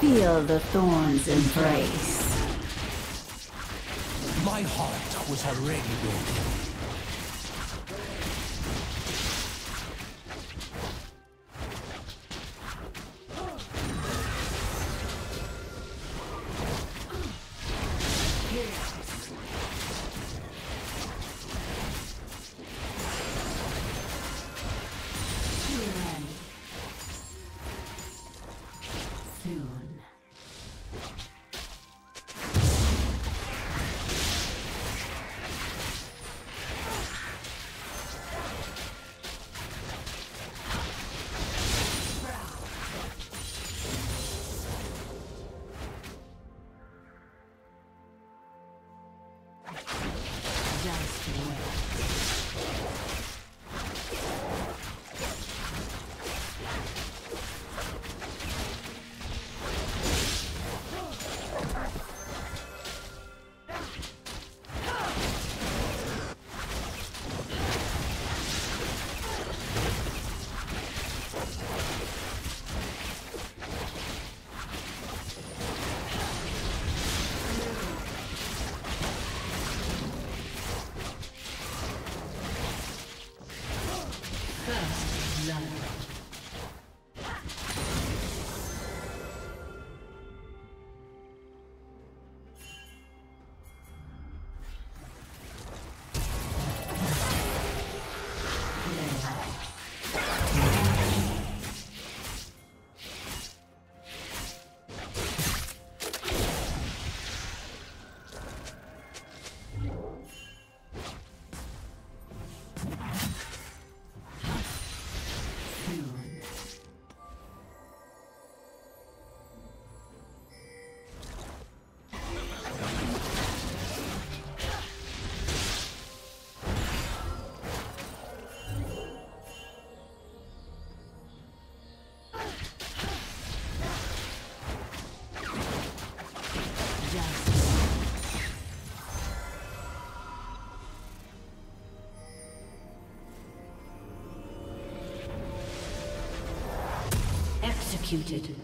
Feel the thorns embrace. My heart was already broken. blanco. Executed.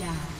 Down.